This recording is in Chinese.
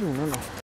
种那种。